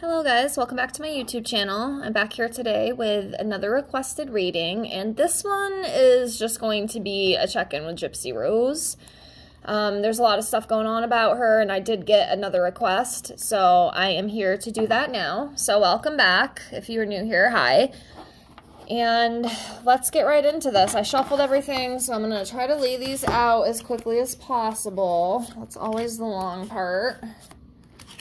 Hello guys, welcome back to my YouTube channel. I'm back here today with another requested reading, and this one is just going to be a check-in with Gypsy Rose. Um, there's a lot of stuff going on about her, and I did get another request, so I am here to do that now. So welcome back. If you're new here, hi. And let's get right into this. I shuffled everything, so I'm going to try to lay these out as quickly as possible. That's always the long part.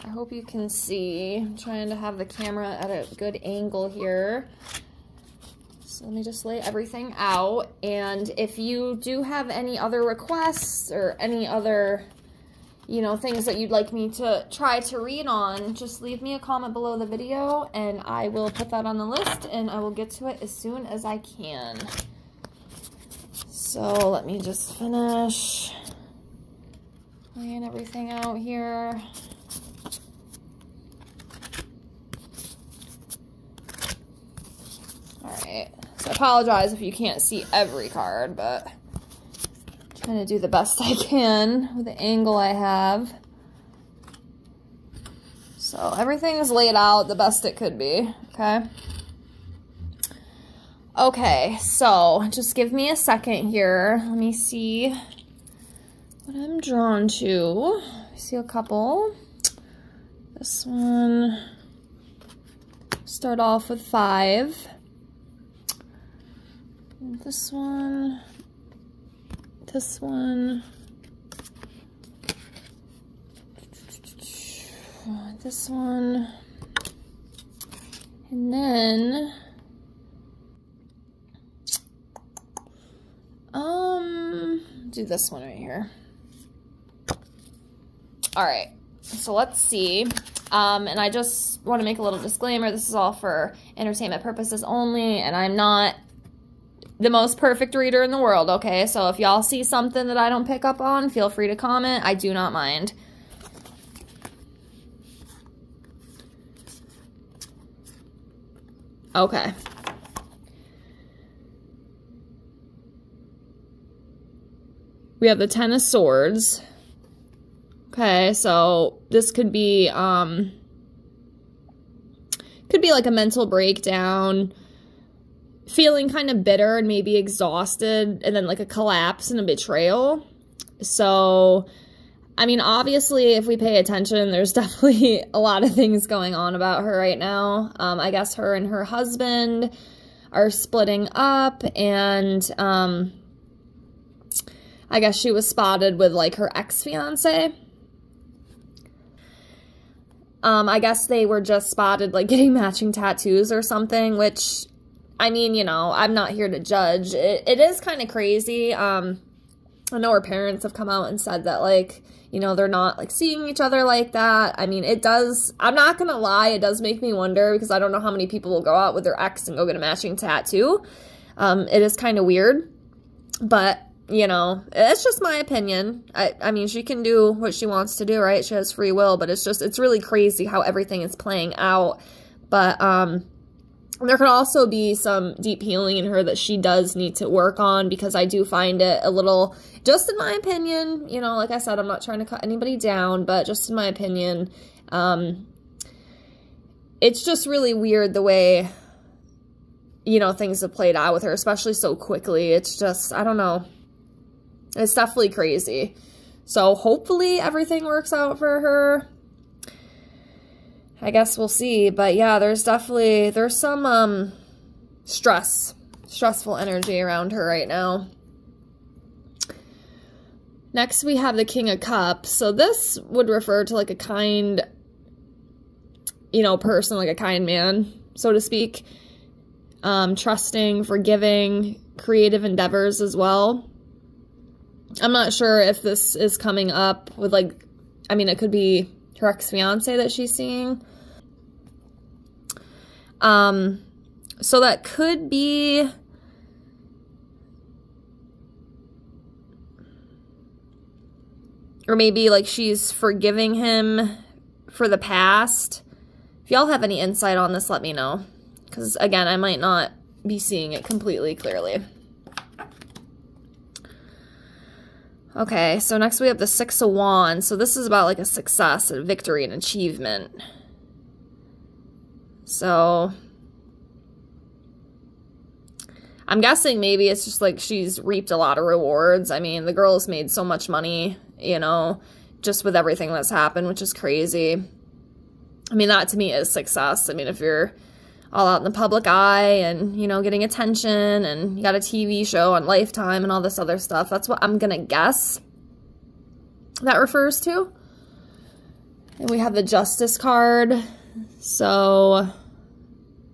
I hope you can see. I'm trying to have the camera at a good angle here. So let me just lay everything out. And if you do have any other requests or any other, you know, things that you'd like me to try to read on, just leave me a comment below the video and I will put that on the list and I will get to it as soon as I can. So let me just finish laying everything out here. Alright, so I apologize if you can't see every card, but I'm trying to do the best I can with the angle I have. So everything is laid out the best it could be, okay? Okay, so just give me a second here. Let me see what I'm drawn to. I see a couple. This one, start off with five. This one, this one, this one, and then, um, do this one right here. All right, so let's see. Um, and I just want to make a little disclaimer. This is all for entertainment purposes only, and I'm not the most perfect reader in the world, okay? So if y'all see something that I don't pick up on, feel free to comment. I do not mind. Okay. We have the Ten of Swords. Okay, so this could be, um, could be like a mental breakdown, feeling kind of bitter and maybe exhausted, and then like a collapse and a betrayal. So, I mean, obviously, if we pay attention, there's definitely a lot of things going on about her right now. Um, I guess her and her husband are splitting up, and um, I guess she was spotted with like her ex fiance. Um, I guess they were just spotted like getting matching tattoos or something, which I mean, you know, I'm not here to judge. It, it is kind of crazy. Um, I know her parents have come out and said that, like, you know, they're not, like, seeing each other like that. I mean, it does, I'm not gonna lie, it does make me wonder because I don't know how many people will go out with their ex and go get a matching tattoo. Um, it is kind of weird, but, you know, it's just my opinion. I, I mean, she can do what she wants to do, right? She has free will, but it's just, it's really crazy how everything is playing out. But, um, there could also be some deep healing in her that she does need to work on because I do find it a little, just in my opinion, you know, like I said, I'm not trying to cut anybody down, but just in my opinion, um, it's just really weird the way, you know, things have played out with her, especially so quickly. It's just, I don't know. It's definitely crazy. So hopefully everything works out for her. I guess we'll see. But yeah, there's definitely, there's some um, stress, stressful energy around her right now. Next, we have the King of Cups. So this would refer to like a kind, you know, person, like a kind man, so to speak. Um, trusting, forgiving, creative endeavors as well. I'm not sure if this is coming up with like, I mean, it could be her ex-fiance that she's seeing. Um, so that could be... Or maybe, like, she's forgiving him for the past. If y'all have any insight on this, let me know. Because, again, I might not be seeing it completely clearly. Okay, so next we have the Six of Wands. So this is about like a success, a victory, an achievement. So I'm guessing maybe it's just like she's reaped a lot of rewards. I mean, the girl's made so much money, you know, just with everything that's happened, which is crazy. I mean, that to me is success. I mean, if you're all out in the public eye and, you know, getting attention and you got a TV show on Lifetime and all this other stuff, that's what I'm going to guess that refers to. And we have the justice card. So,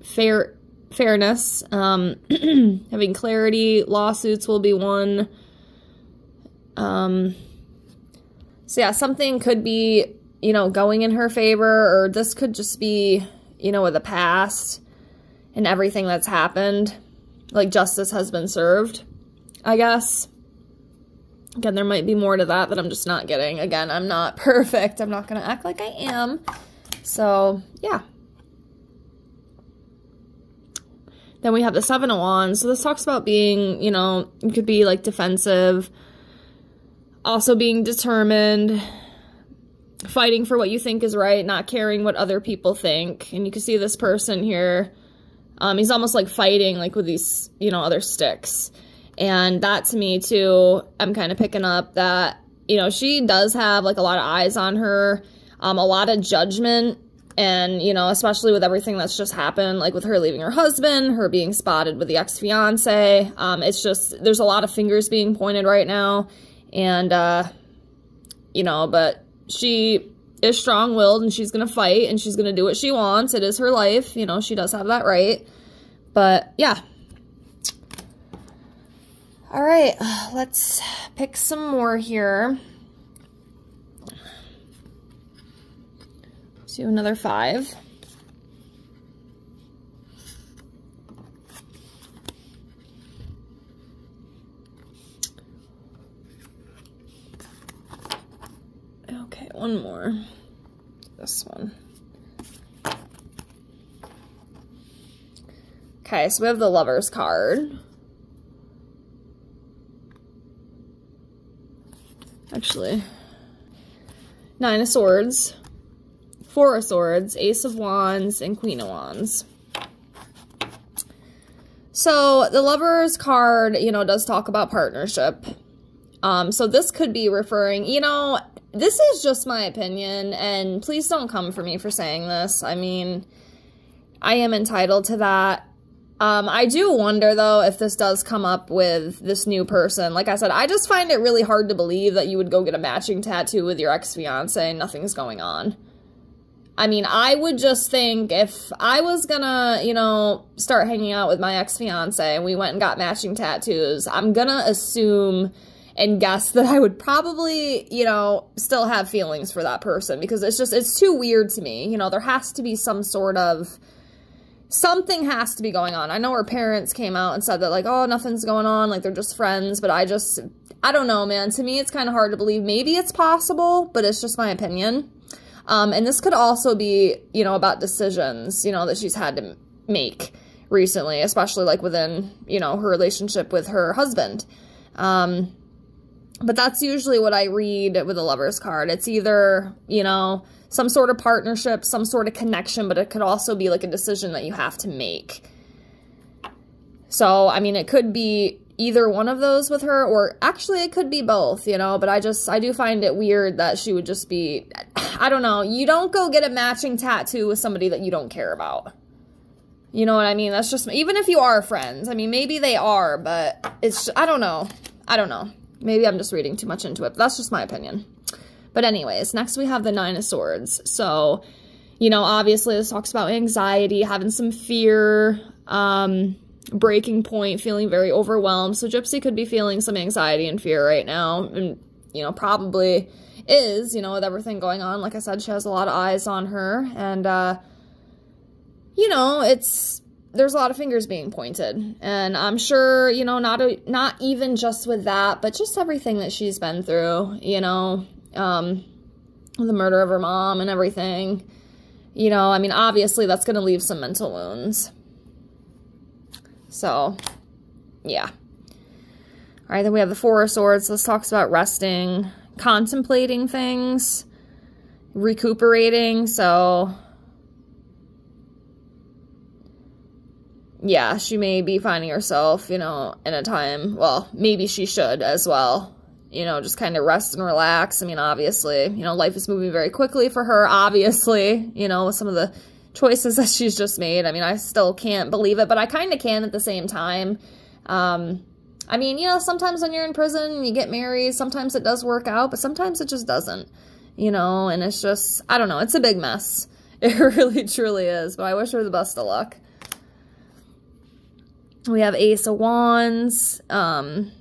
fair fairness, um, having clarity, lawsuits will be won. Um, so yeah, something could be, you know, going in her favor, or this could just be, you know, with the past and everything that's happened. Like justice has been served, I guess. Again, there might be more to that that I'm just not getting. Again, I'm not perfect. I'm not going to act like I am. So, yeah. Then we have the Seven of Wands. So this talks about being, you know, it could be like defensive, also being determined, fighting for what you think is right, not caring what other people think. And you can see this person here, um, he's almost like fighting like with these, you know, other sticks. And that to me too, I'm kind of picking up that, you know, she does have like a lot of eyes on her, um, a lot of judgment. And, you know, especially with everything that's just happened, like with her leaving her husband, her being spotted with the ex-fiance. Um, it's just, there's a lot of fingers being pointed right now. And, uh, you know, but she is strong-willed and she's going to fight and she's going to do what she wants. It is her life. You know, she does have that right. But, yeah, all right, let's pick some more here. Let's do another five. Okay, one more. This one. Okay, so we have the lover's card. actually. Nine of Swords, Four of Swords, Ace of Wands, and Queen of Wands. So the Lover's card, you know, does talk about partnership. Um, so this could be referring, you know, this is just my opinion, and please don't come for me for saying this. I mean, I am entitled to that. Um, I do wonder, though, if this does come up with this new person. Like I said, I just find it really hard to believe that you would go get a matching tattoo with your ex-fiance and nothing's going on. I mean, I would just think if I was gonna, you know, start hanging out with my ex-fiance and we went and got matching tattoos, I'm gonna assume and guess that I would probably, you know, still have feelings for that person because it's just, it's too weird to me. You know, there has to be some sort of something has to be going on. I know her parents came out and said that like, oh, nothing's going on, like they're just friends, but I just, I don't know, man. To me, it's kind of hard to believe. Maybe it's possible, but it's just my opinion. Um, and this could also be, you know, about decisions, you know, that she's had to make recently, especially like within, you know, her relationship with her husband. Um, but that's usually what I read with a lover's card. It's either, you know, some sort of partnership, some sort of connection, but it could also be like a decision that you have to make. So, I mean, it could be either one of those with her, or actually it could be both, you know, but I just, I do find it weird that she would just be, I don't know, you don't go get a matching tattoo with somebody that you don't care about. You know what I mean? That's just, even if you are friends, I mean, maybe they are, but it's, I don't know. I don't know. Maybe I'm just reading too much into it, that's just my opinion. But anyways, next we have the Nine of Swords. So, you know, obviously this talks about anxiety, having some fear, um, breaking point, feeling very overwhelmed. So Gypsy could be feeling some anxiety and fear right now. And, you know, probably is, you know, with everything going on. Like I said, she has a lot of eyes on her. And, uh, you know, it's, there's a lot of fingers being pointed. And I'm sure, you know, not, a, not even just with that, but just everything that she's been through, you know, um, the murder of her mom and everything. You know, I mean, obviously that's going to leave some mental wounds. So, yeah. All right, then we have the Four of Swords. This talks about resting, contemplating things, recuperating. So, yeah, she may be finding herself, you know, in a time, well, maybe she should as well, you know, just kind of rest and relax. I mean, obviously, you know, life is moving very quickly for her, obviously, you know, with some of the choices that she's just made. I mean, I still can't believe it, but I kind of can at the same time. Um, I mean, you know, sometimes when you're in prison and you get married, sometimes it does work out, but sometimes it just doesn't, you know, and it's just, I don't know, it's a big mess. It really, truly is, but I wish her the best of luck. We have Ace of Wands. Um,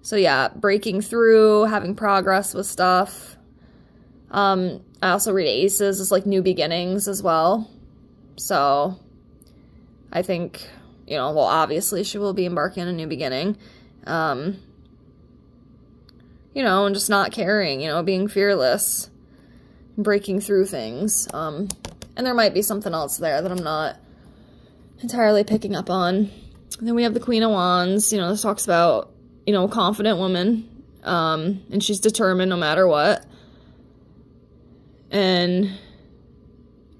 so yeah, breaking through, having progress with stuff. Um, I also read Aces as like new beginnings as well. So I think, you know, well, obviously she will be embarking on a new beginning. Um, you know, and just not caring, you know, being fearless, breaking through things. Um, and there might be something else there that I'm not entirely picking up on. And then we have the Queen of Wands. You know, this talks about, you know, a confident woman. Um, and she's determined no matter what. And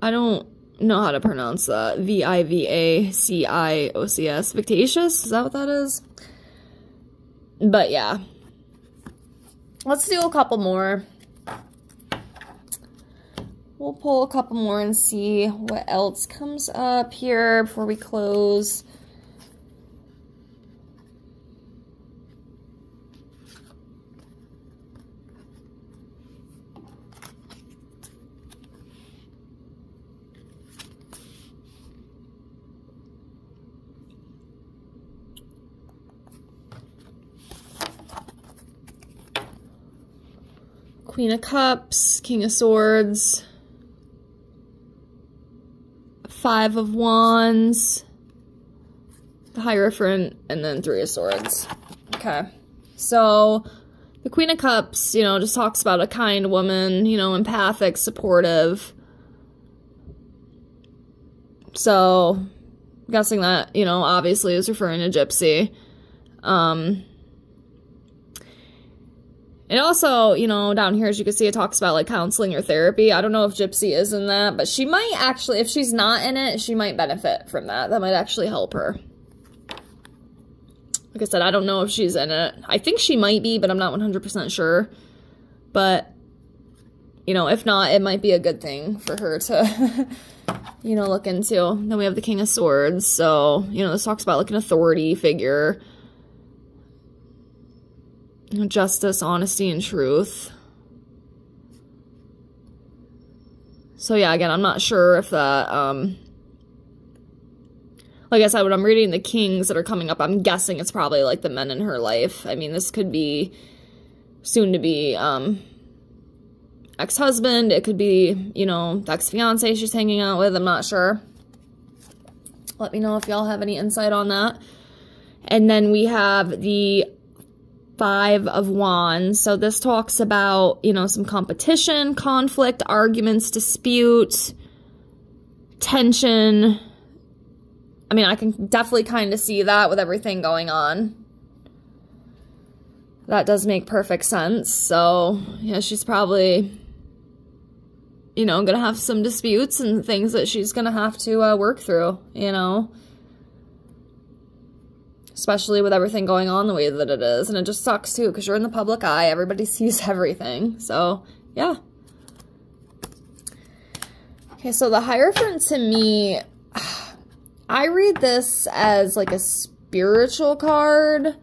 I don't know how to pronounce that. V-I-V-A-C-I-O-C-S. Victatious? Is that what that is? But yeah. Let's do a couple more. We'll pull a couple more and see what else comes up here before we close. Queen of Cups, King of Swords, Five of Wands, the Hierophant, and then Three of Swords. Okay. So, the Queen of Cups, you know, just talks about a kind woman, you know, empathic, supportive. So, guessing that, you know, obviously is referring to Gypsy. Um, and also, you know, down here, as you can see, it talks about like counseling or therapy. I don't know if Gypsy is in that, but she might actually, if she's not in it, she might benefit from that. That might actually help her. Like I said, I don't know if she's in it. I think she might be, but I'm not 100% sure. But, you know, if not, it might be a good thing for her to, you know, look into. Then we have the King of Swords. So, you know, this talks about like an authority figure justice, honesty, and truth. So yeah, again, I'm not sure if that, um, like I said, when I'm reading the kings that are coming up, I'm guessing it's probably like the men in her life. I mean, this could be soon to be, um, ex-husband. It could be, you know, ex-fiance she's hanging out with. I'm not sure. Let me know if y'all have any insight on that. And then we have the Five of Wands. So this talks about, you know, some competition, conflict, arguments, dispute, tension. I mean, I can definitely kind of see that with everything going on. That does make perfect sense. So, yeah, she's probably, you know, gonna have some disputes and things that she's gonna have to uh, work through, you know especially with everything going on the way that it is. And it just sucks too, because you're in the public eye. Everybody sees everything. So, yeah. Okay, so the Hierophant to me, I read this as like a spiritual card.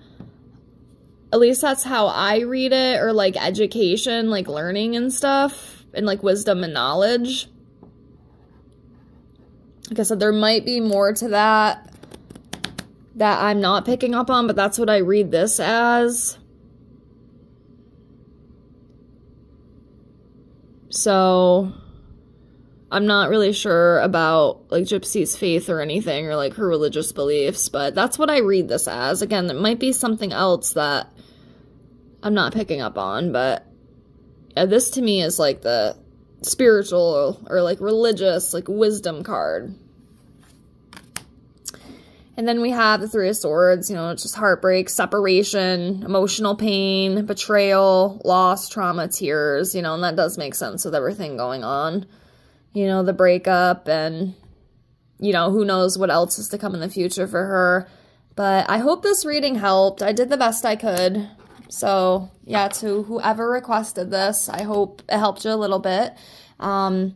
At least that's how I read it, or like education, like learning and stuff, and like wisdom and knowledge. Like I said, there might be more to that that I'm not picking up on, but that's what I read this as. So, I'm not really sure about, like, Gypsy's faith or anything, or, like, her religious beliefs, but that's what I read this as. Again, it might be something else that I'm not picking up on, but yeah, this to me is, like, the spiritual or, like, religious, like, wisdom card. And then we have the Three of Swords, you know, it's just heartbreak, separation, emotional pain, betrayal, loss, trauma, tears, you know, and that does make sense with everything going on. You know, the breakup and, you know, who knows what else is to come in the future for her. But I hope this reading helped. I did the best I could. So, yeah, to whoever requested this, I hope it helped you a little bit. Um,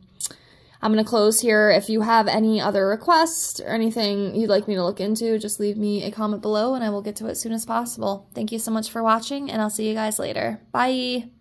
I'm going to close here. If you have any other requests or anything you'd like me to look into, just leave me a comment below and I will get to it as soon as possible. Thank you so much for watching, and I'll see you guys later. Bye!